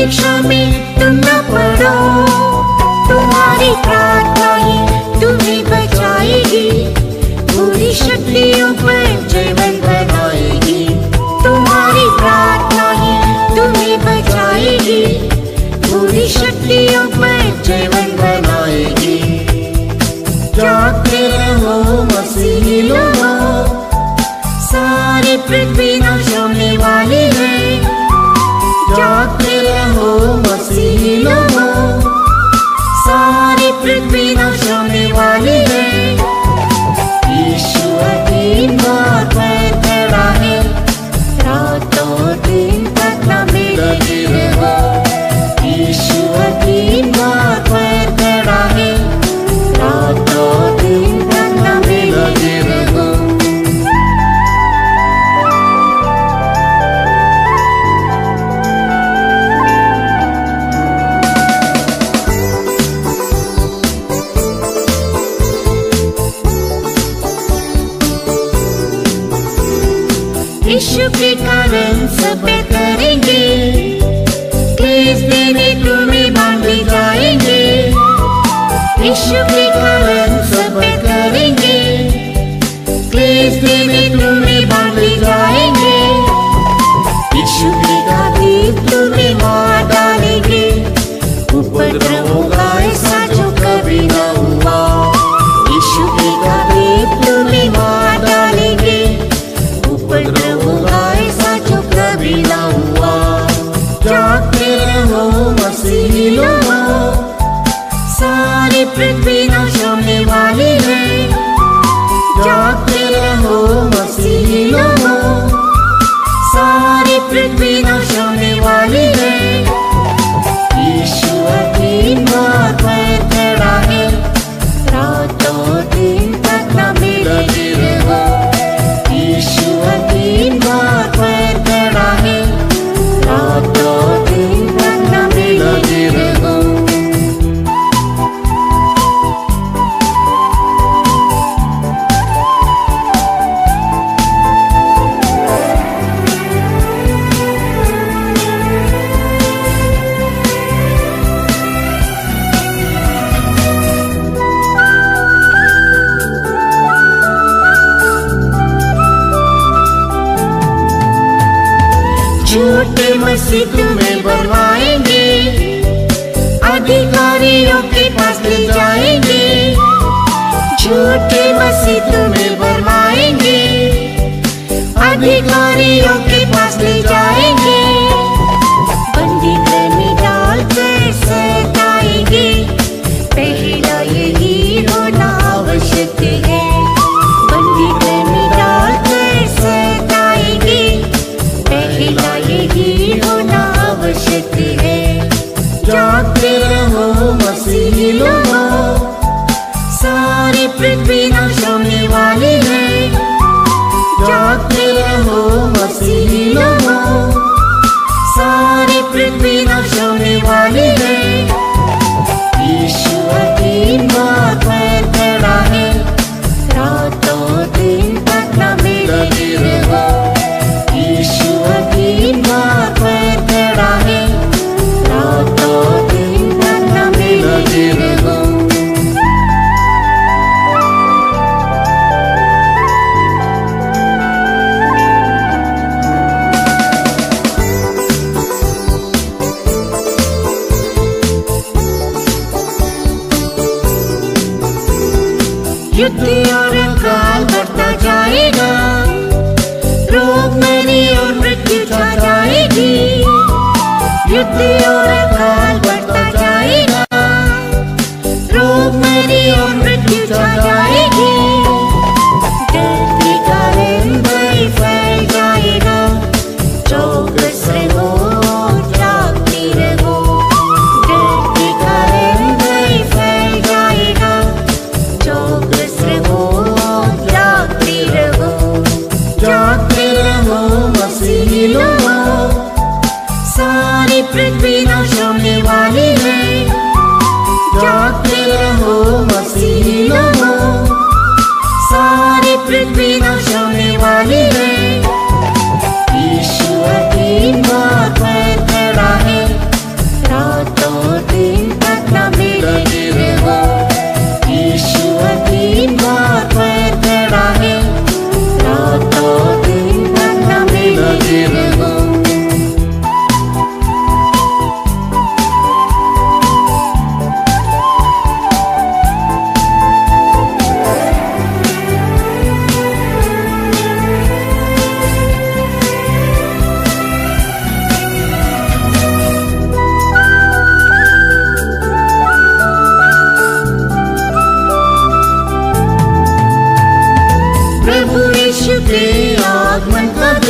परीक्षा में तुम न पढ़ो तुम्हारी प्रार्थना ही तुम्हें बचाएगी। पूरी शक्तियों पर जीवन बनाएगी। तुम्हारी प्रार्थना ही तुम्हें बचाएगी। पूरी शक्तियों पर जीवन Please sampai me. Please झूठे मस्जिद में बनवाएँगे अधिकारियों के पास ले जाएँगे। झूठे मस्जिद में बनवाएँगे अधिकारियों के पास ले जाएँगे होना आवश्यक है। जागते रहो मसीह युद्धि और काल बढ़ता जाएगा। रोग मेरी और मृत्यु जाएगी। और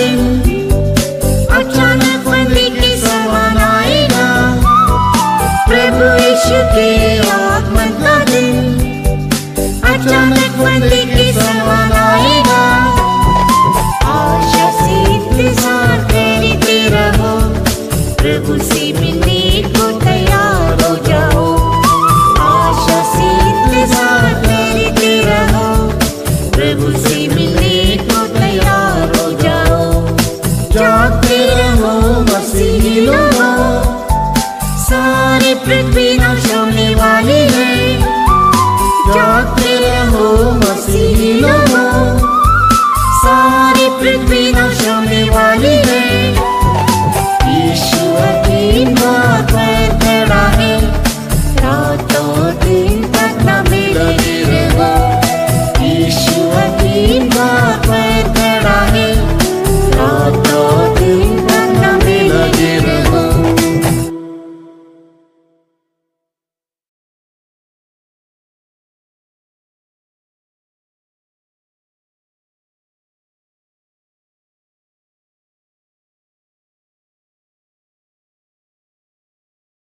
Hallelujah.